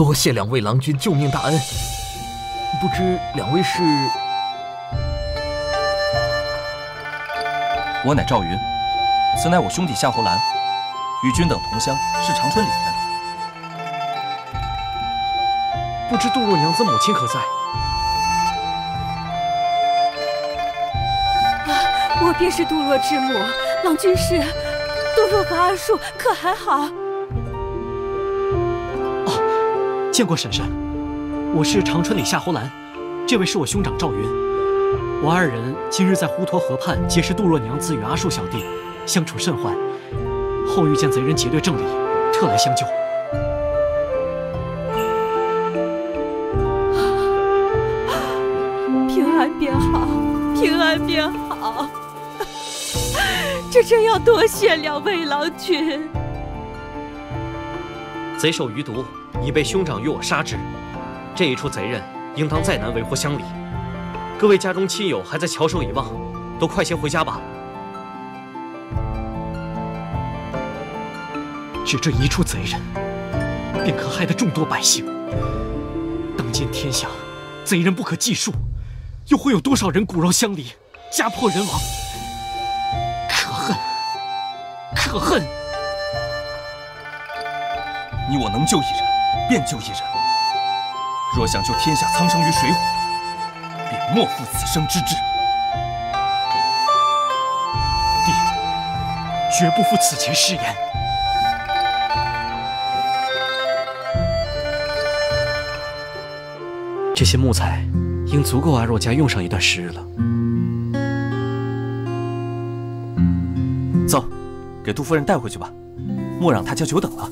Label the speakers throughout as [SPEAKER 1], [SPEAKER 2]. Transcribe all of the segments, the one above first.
[SPEAKER 1] 多谢两位郎君救命大恩。不知两位是？
[SPEAKER 2] 我乃赵云，此乃我兄弟夏侯兰，与君等同乡，是长春里人。
[SPEAKER 3] 不知杜若娘子母亲何在？
[SPEAKER 4] 啊，我便是杜若之母。郎君是？杜若和阿树可还好？
[SPEAKER 3] 见过婶婶。我是长春里夏侯兰，这位是我兄长赵云。我二人今日在滹沱河畔结识杜若娘子与阿树小弟，相处甚欢。后遇见贼人劫掠正礼，特来相救。
[SPEAKER 4] 平安便好，平安便好。这真要多谢两位郎君。
[SPEAKER 3] 贼首余毒已被兄长与我杀之。这一处贼人，应当再难为祸乡里。各位家中亲友还在翘首以望，都快些回家吧。只这一处贼人，便可害得众多百姓。当今天下，贼人不可计数，又会有多少人骨肉相离，家破人亡？可恨！可恨！
[SPEAKER 2] 你我能救一人，便救一人。若想救天下苍生于水火，便莫负此生之志。
[SPEAKER 3] 弟，绝不负此前誓言。这些木材应足够阿若家用上一段时日了。
[SPEAKER 2] 走，给杜夫人带回去吧，莫让她家久等了。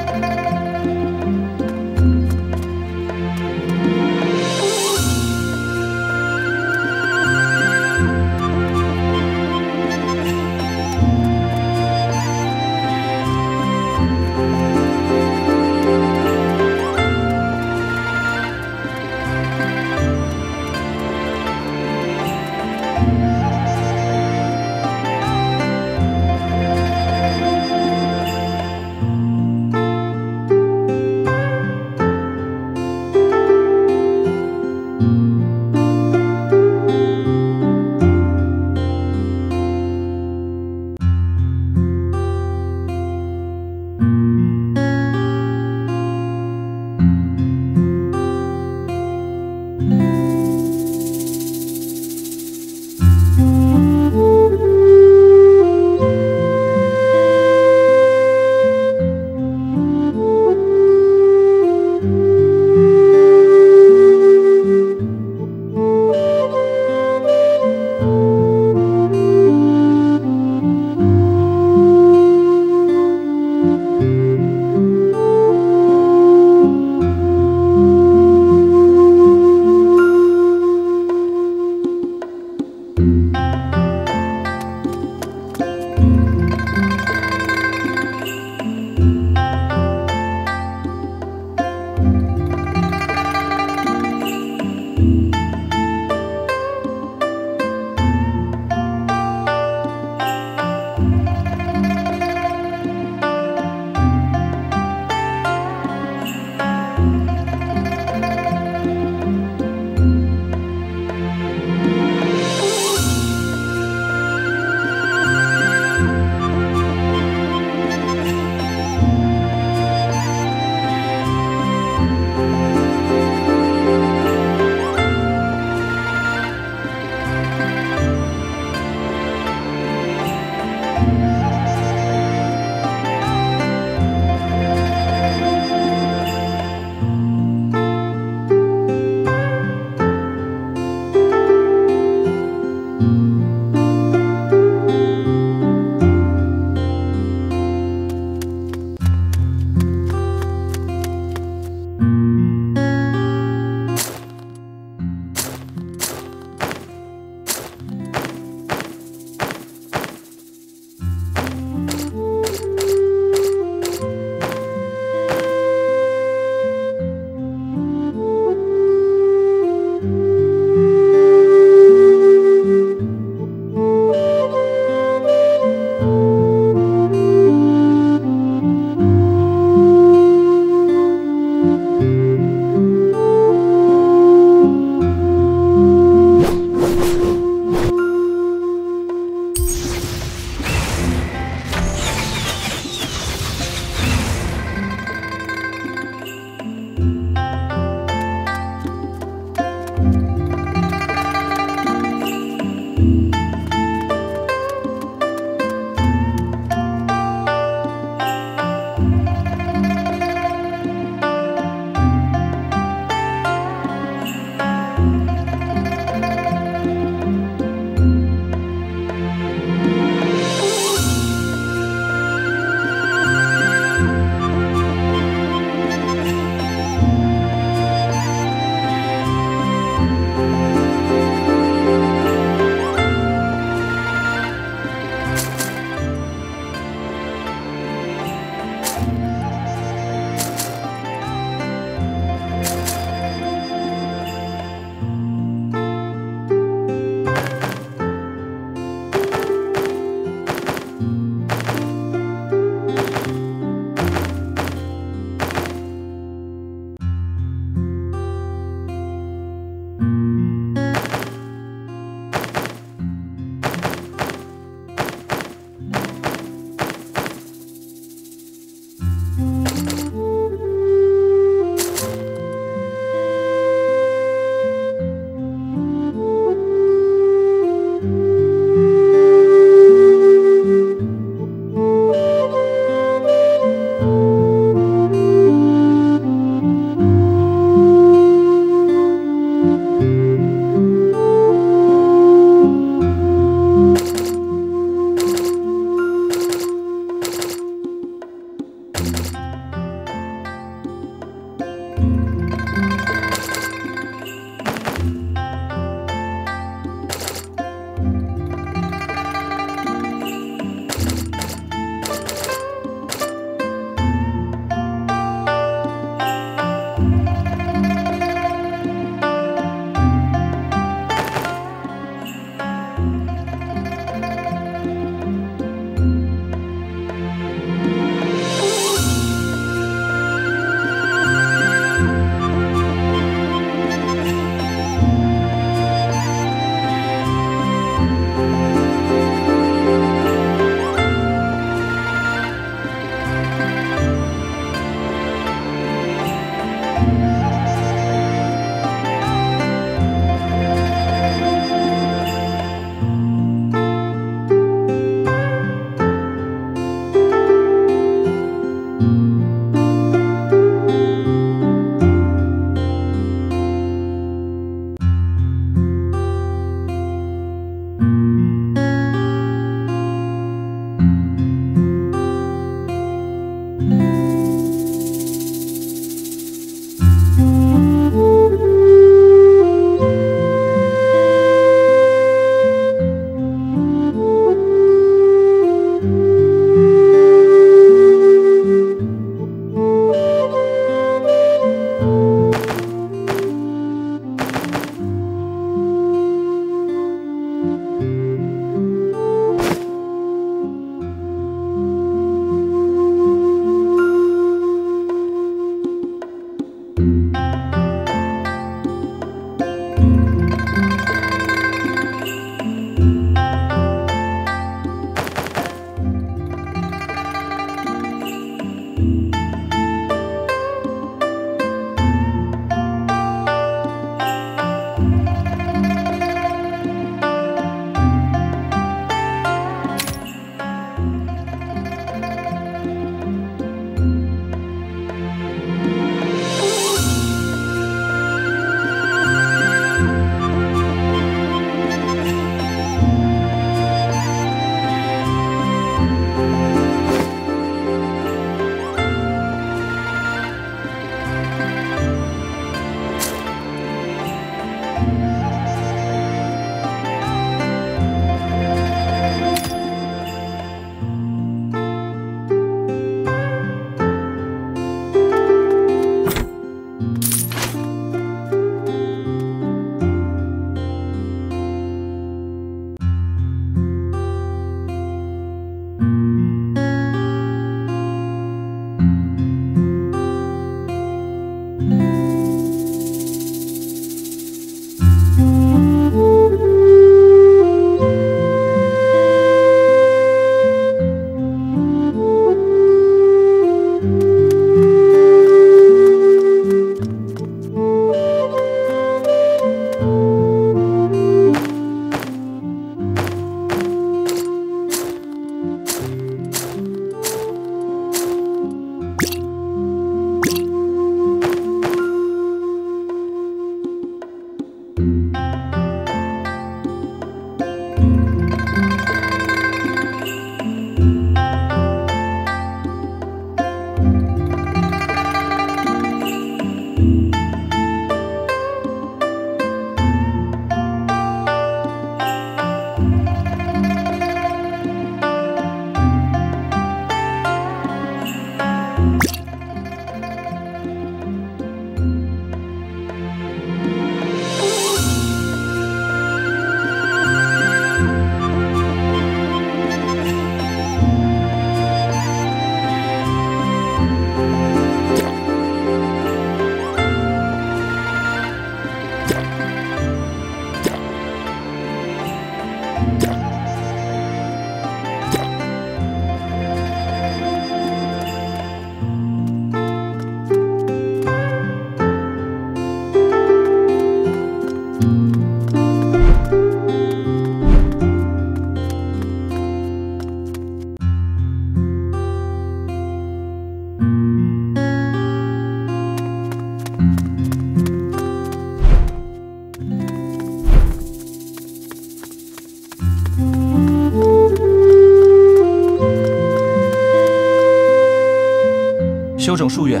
[SPEAKER 2] 休整数月，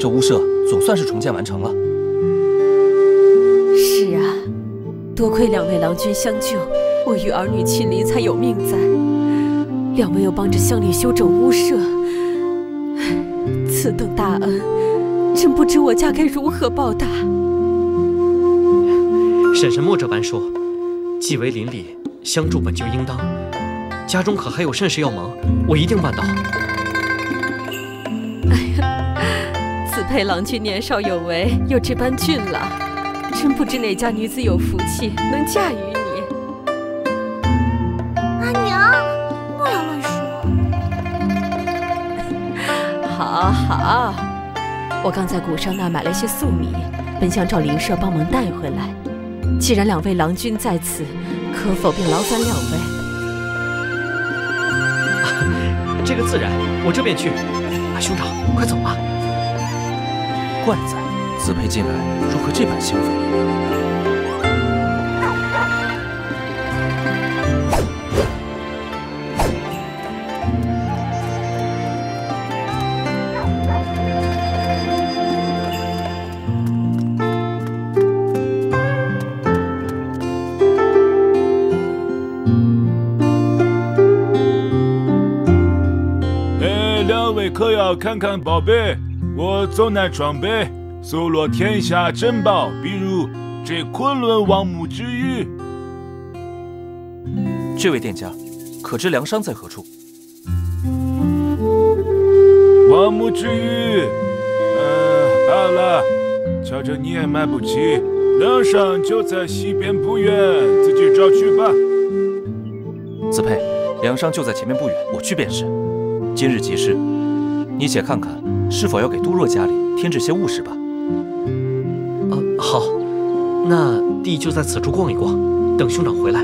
[SPEAKER 2] 这屋舍总算是重建完成了。
[SPEAKER 4] 是啊，多亏两位郎君相救，我与儿女亲离才有命在。两位又帮着乡里修整屋舍，此等大恩，真不知我家该如何报答。
[SPEAKER 3] 婶婶莫这般说，既为邻里，相助本就应当。家中可还有甚事要忙，我一定办到。
[SPEAKER 4] 子佩郎君年少有为，又这般俊朗，真不知哪家女子有福气能嫁与你。
[SPEAKER 5] 阿娘，莫要乱
[SPEAKER 4] 说。好好，我刚在古商那买了些粟米，本想找邻舍帮忙带回来。既然两位郎君在此，可否便劳烦两位？
[SPEAKER 3] 这个自然，我这便去。兄长，快走吧。
[SPEAKER 2] 怪哉，子佩近来如何这般兴奋？
[SPEAKER 6] 可要看看宝贝，我走南闯北，搜罗天下珍宝，比如这昆仑王母之玉。
[SPEAKER 2] 这位店家，可知梁商在何处？
[SPEAKER 6] 王母之玉，呃，罢了，瞧着你也买不起，梁商就在西边不远，自己找去吧。
[SPEAKER 2] 子佩，梁商就在前面不远，我去便是。今日吉事。你且看看，是否要给都若家里添置些物事吧。
[SPEAKER 3] 啊，好，那弟就在此处逛一逛，等兄长回来。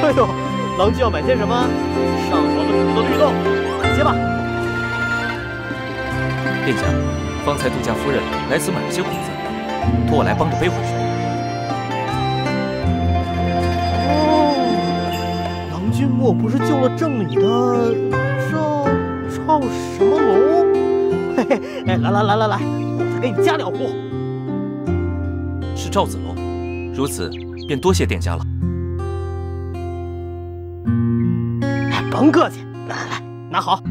[SPEAKER 7] 哎呦郎君要买些什么？上好的土豆、绿豆，买些吧。
[SPEAKER 2] 店家，方才杜家夫人来此买了些谷子，托我来帮着背回去。
[SPEAKER 7] 君莫不是救了郑里的赵赵什么龙？嘿嘿，哎，来来来来来，我再给你加两壶。
[SPEAKER 2] 是赵子龙，如此便多谢店家了。
[SPEAKER 7] 哎甭客气，来来来，拿好。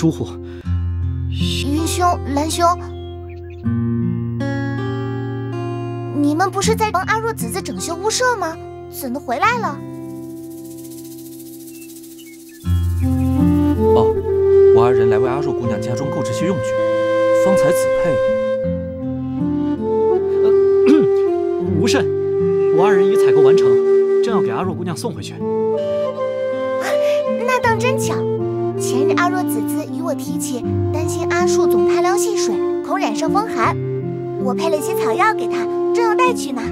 [SPEAKER 3] 疏忽。
[SPEAKER 5] 云兄、蓝兄，你们不是在帮阿若子子整修屋舍吗？怎的回来了？上风寒，我配了些草药给他，正要带去呢。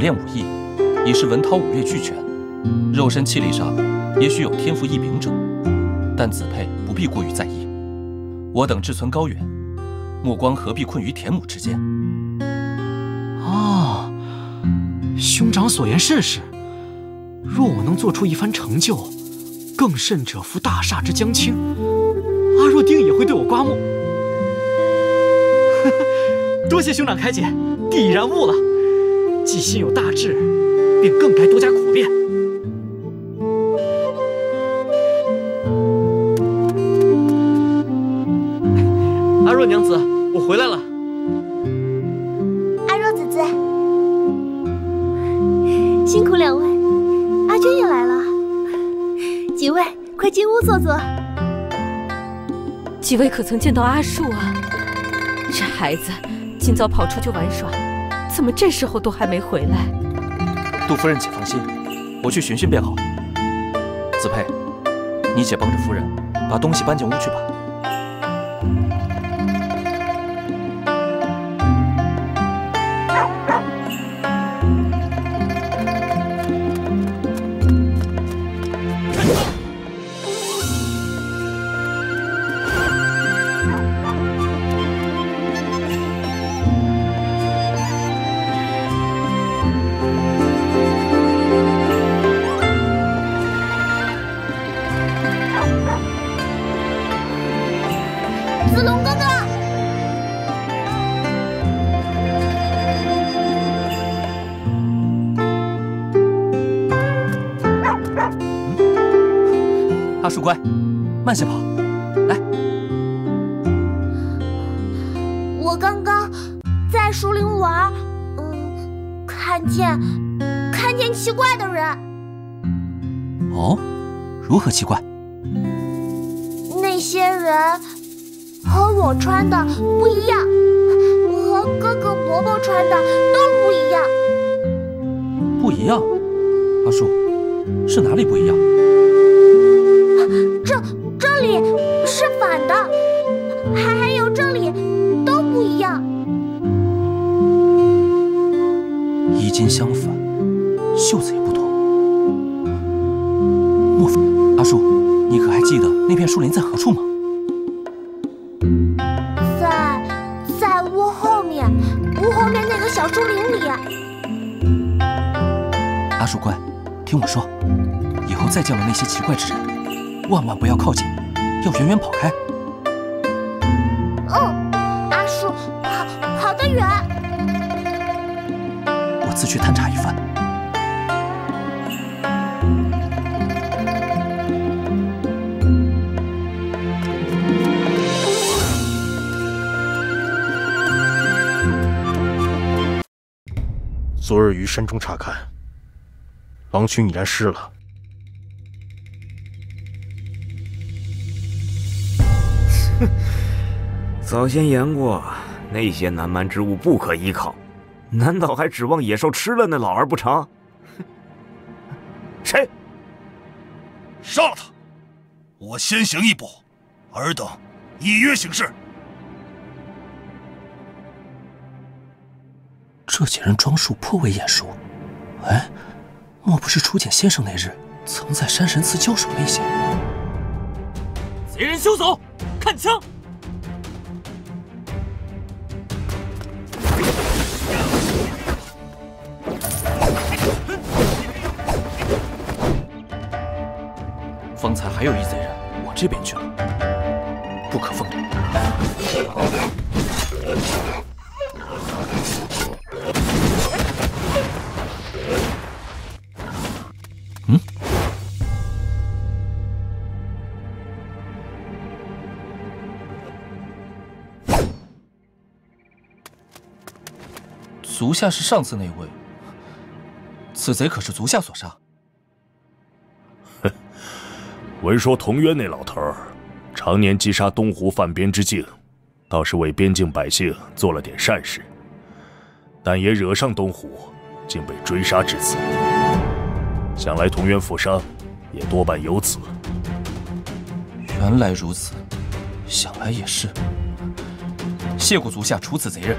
[SPEAKER 3] 练
[SPEAKER 2] 武艺，已是文韬武略俱全。肉身气力上，也许有天赋异禀者，但子佩不必过于在意。我等志存高远，目光何必困于田亩之间？
[SPEAKER 3] 哦，兄长所言甚是。若我能做出一番成就，更甚者扶大厦之将倾，阿若定也会对我刮目。多谢兄长开解，弟已然悟了。既心有大志，便更该多加苦练。阿若娘子，我回来了。
[SPEAKER 5] 阿若子子，辛苦两位。阿娟也来了，几位快进屋坐坐。
[SPEAKER 4] 几位可曾见到阿树啊？这孩子今早跑出去玩耍，怎么这时候都还没回来？
[SPEAKER 2] 杜夫人请放心，我去寻寻便好。子佩，你且帮着夫人把东西搬进屋去吧。
[SPEAKER 5] 奇怪？那些人和我穿的不一样，我和哥哥伯伯穿的后面，屋后面那个小树林里。
[SPEAKER 2] 阿树乖，听我说，以后再见到那些奇怪之人，万万不要靠近，要远远跑开。
[SPEAKER 5] 嗯，阿树跑跑得远。
[SPEAKER 2] 我自去探查一番。
[SPEAKER 7] 昨日于山中查看，狼群已然失了。
[SPEAKER 8] 哼，早先言过，那些南蛮之物不可依靠，难道还指望野兽吃了那老儿不成？谁？
[SPEAKER 9] 杀了他！我先行一步，尔等依约行事。
[SPEAKER 2] 这几人装束颇为眼熟，哎，莫不是初见先生那日曾在山神寺交手那些？
[SPEAKER 3] 贼人休走，看枪！
[SPEAKER 2] 方才还有一贼人往这边去了，不可奉留。足下是上次那位，此贼可是足下所杀？
[SPEAKER 6] 哼，闻说同渊那老头儿常年击杀东湖犯边之境，倒是为边境百姓做了点善事，但也惹上东湖，竟被追杀至此。想来同渊负伤，也多半有此。
[SPEAKER 2] 原来如此，想来也是。谢过足下处此贼人。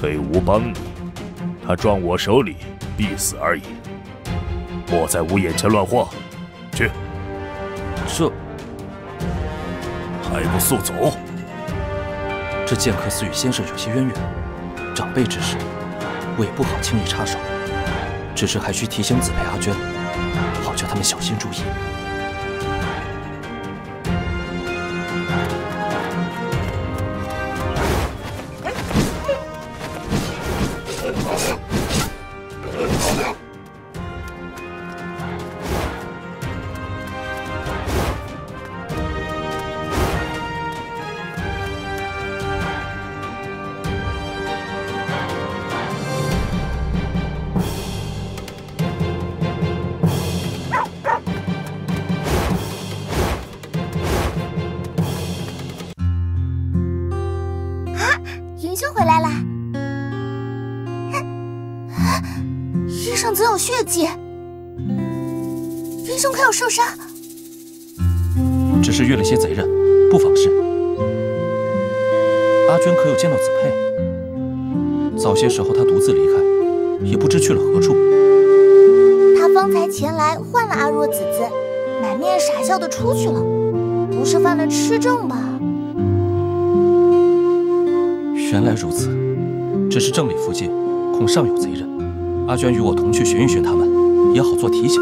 [SPEAKER 6] 哼，非吾帮你，他撞我手里，必死而已。莫在吾眼前乱晃，去。
[SPEAKER 2] 这
[SPEAKER 6] 还不速走！
[SPEAKER 2] 这剑客似与先生有些渊源，长辈之事，我也不好轻易插手。只是还需提醒子佩、阿娟，好叫他们小心注意。
[SPEAKER 5] 受伤？
[SPEAKER 2] 只是遇了些贼人，不妨事。阿娟可有见到子佩？早些时候她独自离开，也不知去了何处。
[SPEAKER 5] 他方才前来换了阿若子子，满面傻笑的出去了，不是犯了痴症吧？
[SPEAKER 2] 原来如此，只是正里附近恐尚有贼人。阿娟与我同去寻一寻他们，也好做提醒。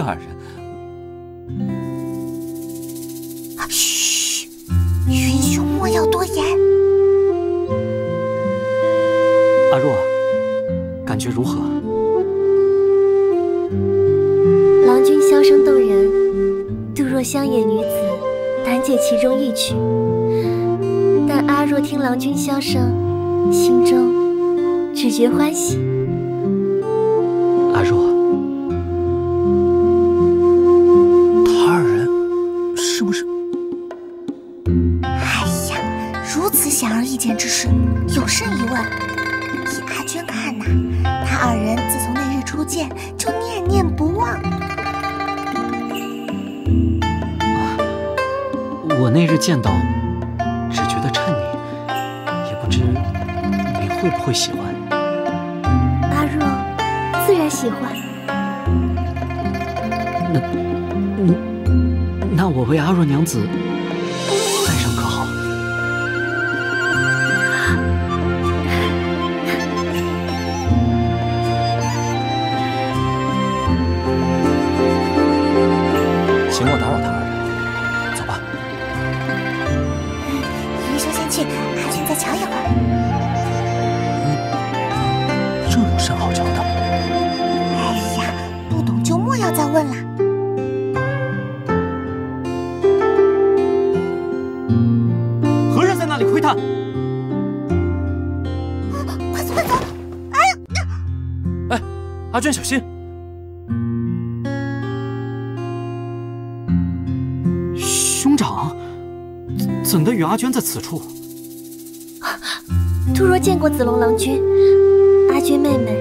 [SPEAKER 2] 这二人。
[SPEAKER 10] 嘘，云兄莫要多言。
[SPEAKER 3] 阿若，感觉如何？
[SPEAKER 5] 郎君箫声动人，杜若香野女子，难解其中意趣。但阿若听郎君箫声，心中只觉欢喜。
[SPEAKER 10] 见
[SPEAKER 3] 到，只觉得衬你，也不知你会不会喜欢。
[SPEAKER 5] 阿若自然喜欢。
[SPEAKER 3] 那，嗯，那我为阿若娘子
[SPEAKER 2] 小心！
[SPEAKER 3] 兄长，怎的与阿娟在此处？
[SPEAKER 5] 突若见过子龙郎君，阿娟妹妹。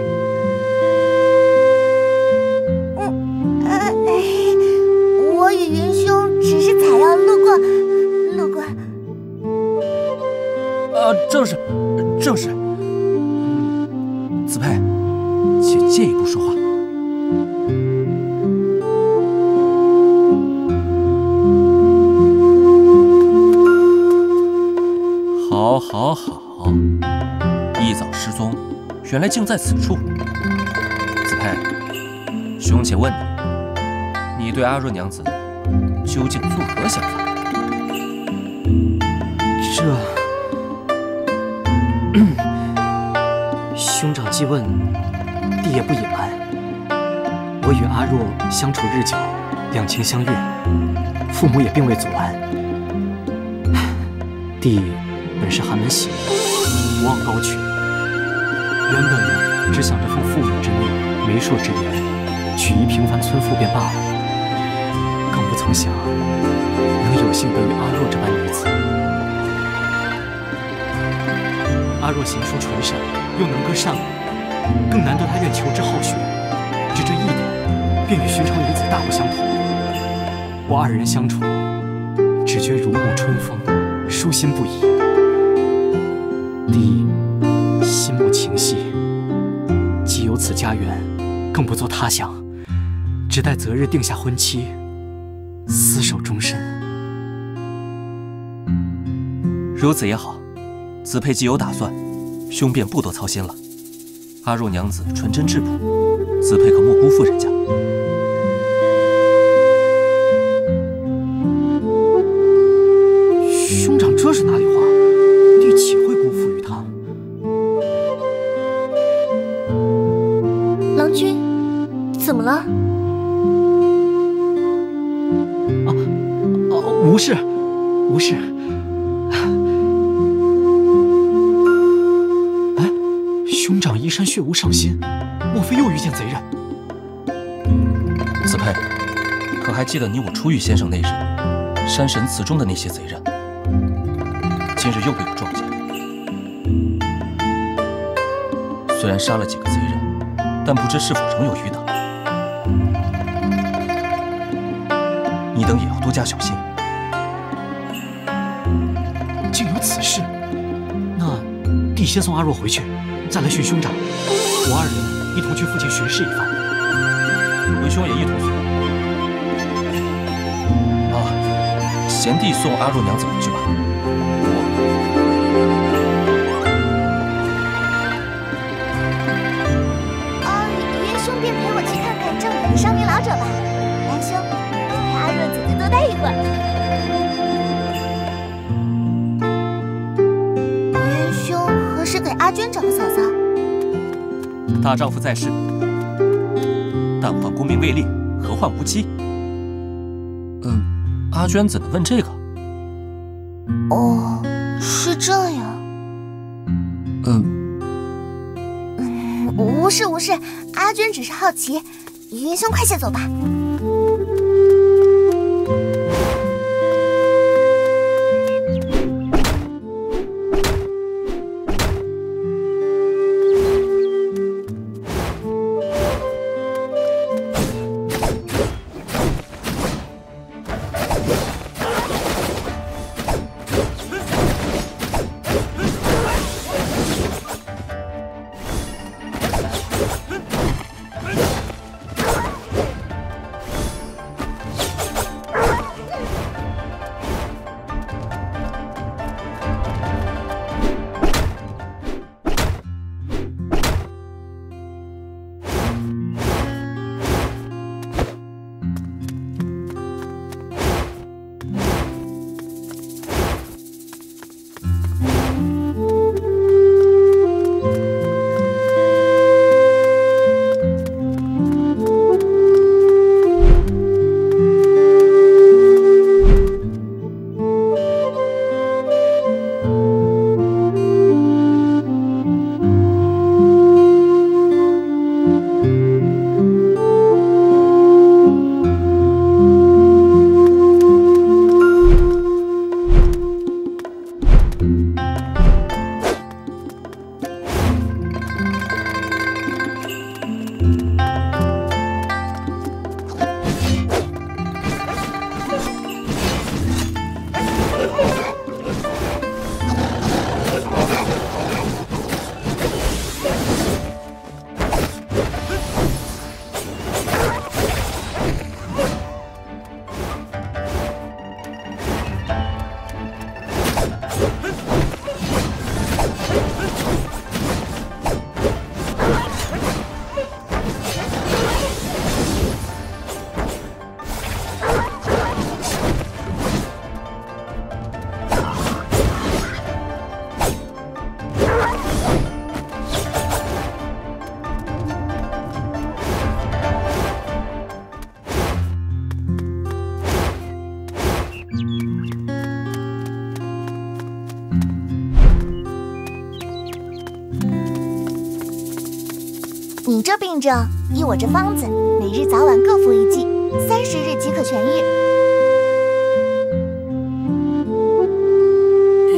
[SPEAKER 2] 在此处。子佩，兄且问你，你对阿若娘子究竟作何想法？
[SPEAKER 3] 这，兄长既问，弟也不隐瞒。我与阿若相处日久，两情相悦，父母也并未阻拦。弟本是寒门喜女，无望高举，原本只想着奉父母之命、媒妁之言，娶一平凡村妇便罢了，更不曾想能有幸得遇阿若这般女子。阿若贤淑纯善，又能歌善舞，更难得她愿求知好学，只这一点，便与寻常女子大不相同。我二人相处，只觉如沐春风，舒心不已。第一情系，既有此家园，更不做他想，只待择日定下婚期，厮守终身。
[SPEAKER 2] 如此也好，子佩既有打算，兄便不多操心了。阿若娘子纯真质朴，子佩可莫辜负人家。
[SPEAKER 3] 无事。哎，兄长衣衫血污上心，莫非又遇见贼人？
[SPEAKER 2] 子佩，可还记得你我初遇先生那日，山神祠中的那些贼人？今日又被我撞见。虽然杀了几个贼人，但不知是否仍有余党。你等也要多加小心。
[SPEAKER 3] 竟有此事，那弟先送阿若回去，再来寻兄长。我二人一同去附近巡视一番。
[SPEAKER 2] 为兄也一同去。啊，贤弟送阿若娘子回去吧。
[SPEAKER 10] 啊，云兄便陪我去看看正午的伤民老者吧。
[SPEAKER 5] 元兄，陪阿若姐姐多待一会儿。阿娟找个嫂嫂？
[SPEAKER 2] 大丈夫在世，但患功名未立，何患无妻？嗯，阿娟怎么问这个？
[SPEAKER 5] 哦，是这样。
[SPEAKER 2] 嗯，
[SPEAKER 5] 嗯，无事无事，阿娟只是好奇。云兄，快些走吧。我这方子，每日早晚各服一剂，三十日即可痊愈。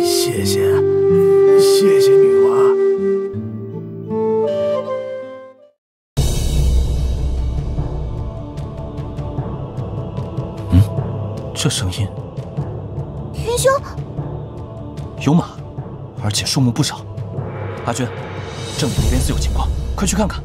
[SPEAKER 6] 谢谢，谢谢女娲。
[SPEAKER 2] 嗯，这声音，
[SPEAKER 5] 云兄，
[SPEAKER 2] 有马，而且数目不少。阿娟，正里那边似有情况，快去看看。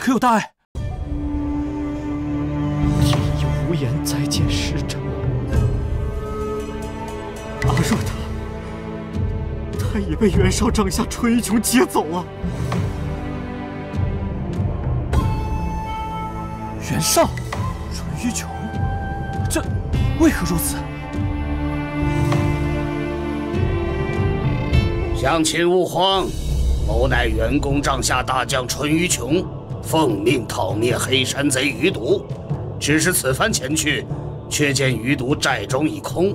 [SPEAKER 2] 可有大碍？
[SPEAKER 3] 天有无言，再见师长。阿若他，他已被袁绍帐下淳于琼劫走了。
[SPEAKER 2] 袁绍，淳于琼，这为何如此？
[SPEAKER 11] 乡亲勿慌，某乃袁公帐下大将淳于琼。奉命讨灭黑山贼余毒，只是此番前去，却见余毒寨中已空。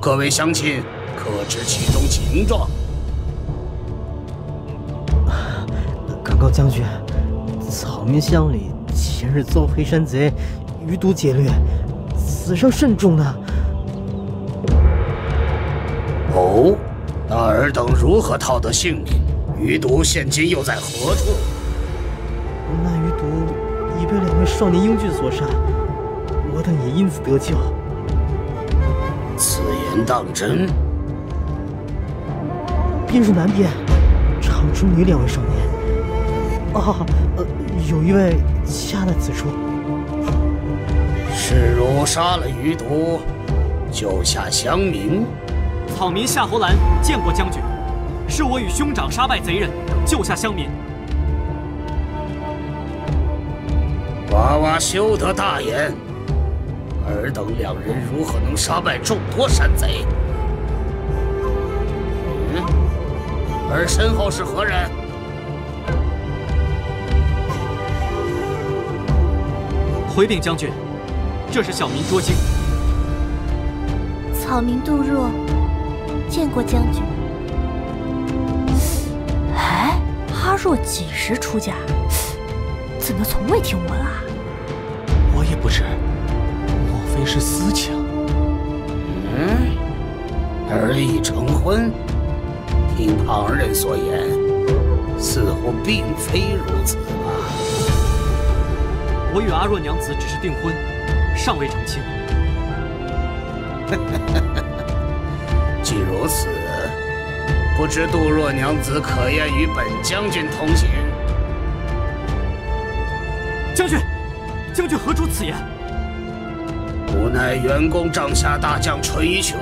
[SPEAKER 11] 各位乡亲可知其中情状？
[SPEAKER 7] 敢告将军，草民乡里前日遭黑山贼余毒劫掠，死伤甚重呢。
[SPEAKER 11] 哦，那尔等如何逃得性命？余毒现今又在何处？
[SPEAKER 7] 被两位少年英俊所杀，我等也因此得救。
[SPEAKER 11] 此言当真？
[SPEAKER 7] 便是南边长春里两位少年。哦，呃，有一位恰在此处。
[SPEAKER 11] 是汝杀了余毒，救下乡民？
[SPEAKER 3] 草民夏侯兰见过将军，是我与兄长杀败贼人，救下乡民。
[SPEAKER 11] 娃娃休得大言！尔等两人如何能杀败众多山贼？嗯，而身后是何人？
[SPEAKER 3] 回禀将军，这是小民捉精。
[SPEAKER 12] 草民杜若见过将军。
[SPEAKER 13] 哎，阿若几时出家？怎么从未听闻啊？
[SPEAKER 3] 不知，莫非是私情？
[SPEAKER 11] 嗯，儿已成婚，听旁人所言，似乎并非如此吧？
[SPEAKER 3] 我与阿若娘子只是订婚，尚未成亲。
[SPEAKER 11] 既如此，不知杜若娘子可愿与本将军同行？
[SPEAKER 3] 将军，将军何出此言？
[SPEAKER 11] 吾乃袁公帐下大将淳于琼，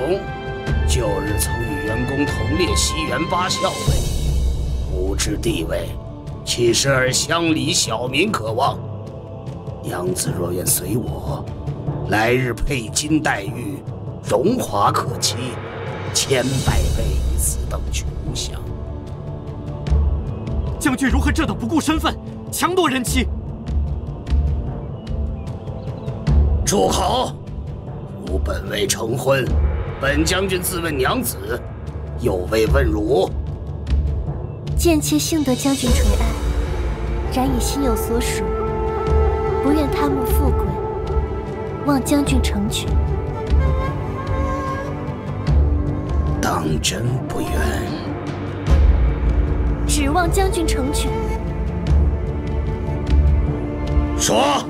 [SPEAKER 11] 旧日曾与袁公同列西园八校尉，吾之地位，岂是尔乡里小民可望？娘子若愿随我，来日佩金戴玉，荣华可期，千百倍于此等穷乡。
[SPEAKER 3] 将军如何这等不顾身份，强夺人妻？
[SPEAKER 11] 住口！吾本未成婚，本将军自问娘子，又未问汝。
[SPEAKER 12] 贱妾幸得将军垂爱，然已心有所属，不愿贪慕富贵，望将军成全。
[SPEAKER 11] 当真不愿？
[SPEAKER 12] 指望将军成全。
[SPEAKER 11] 说。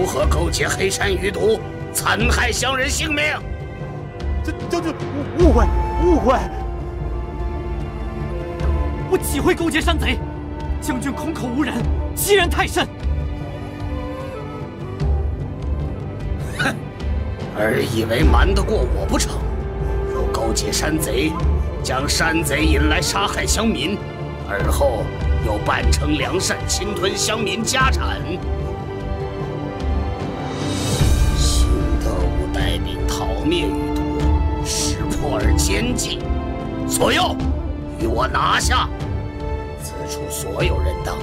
[SPEAKER 11] 如何勾结黑山余毒，残害乡人性命？
[SPEAKER 7] 将将军误会误会！
[SPEAKER 3] 我岂会勾结山贼？将军空口无人，欺人太甚！
[SPEAKER 11] 哼，尔以为瞒得过我不成？若勾结山贼，将山贼引来杀害乡民，而后又扮成良善，侵吞乡民家产。灭余毒，识破而奸计，左右，与我拿下！此处所有人等，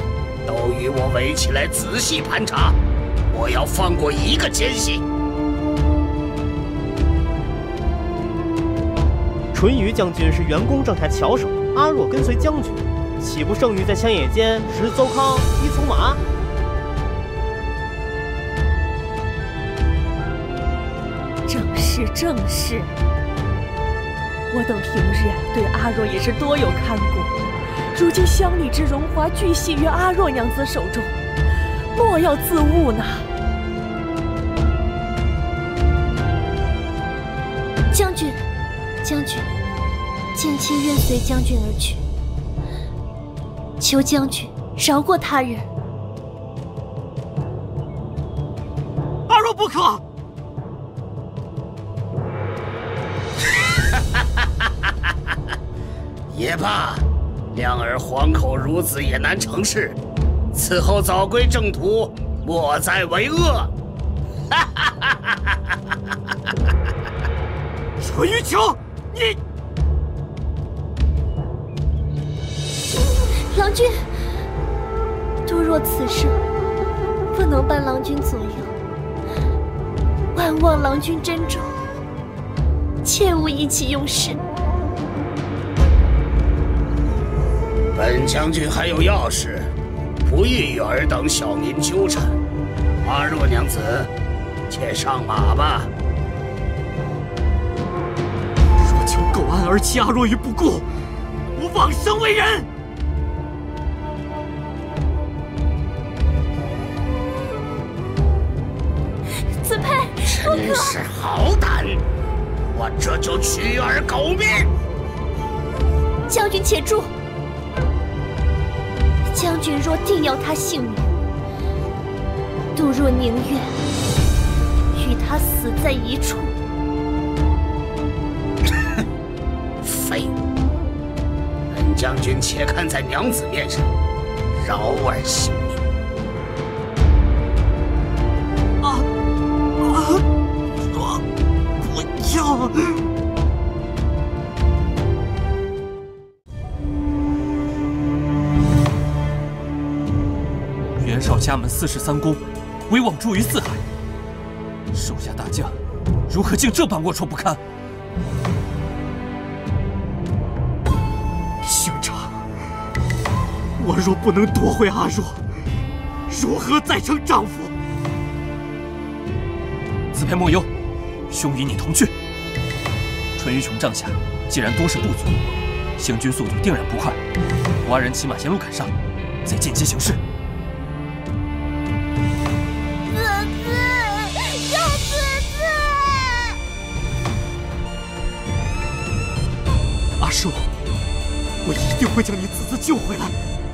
[SPEAKER 11] 都与我围起来，仔细盘查。我要放过一个奸细。
[SPEAKER 7] 淳于将军是元公帐下巧手，阿若跟随将军，岂不胜于在乡野间拾邹康、依从马？
[SPEAKER 13] 是正事。我等平日对阿若也是多有看顾，如今乡里之荣华俱系于阿若娘子手中，莫要自误呢。
[SPEAKER 12] 将军，将军，贱妾愿随将军而去，求将军饶过他人。
[SPEAKER 11] 也罢，两儿黄口孺子也难成事，此后早归正途，莫再为恶。
[SPEAKER 3] 淳于琼，你
[SPEAKER 12] 郎君，杜若此事不能伴郎君左右，万望郎君珍重。切勿意气用事。
[SPEAKER 11] 本将军还有要事，不宜与尔等小民纠缠。阿若娘子，且上马吧。
[SPEAKER 3] 若求苟安而弃阿若于不顾，我枉生为人。
[SPEAKER 12] 子佩，
[SPEAKER 11] 真是好胆！我这就取尔狗命。
[SPEAKER 12] 将军且住，将军若定要他性命，杜若宁愿与他死在一处。
[SPEAKER 11] 废物！本将军且看在娘子面上，饶儿性命。
[SPEAKER 3] 啊啊！我不要！
[SPEAKER 2] 家门四世三公，威望诸于四海。手下大将如何竟这般龌龊不堪？
[SPEAKER 3] 兄长，我若不能夺回阿若，如何再称丈夫？
[SPEAKER 2] 子佩莫忧，兄与你同去。淳于琼帐下既然多是部族，行军速度定然不快。我二人骑马先路赶上，再见机行事。
[SPEAKER 3] 定会将你子子救回来。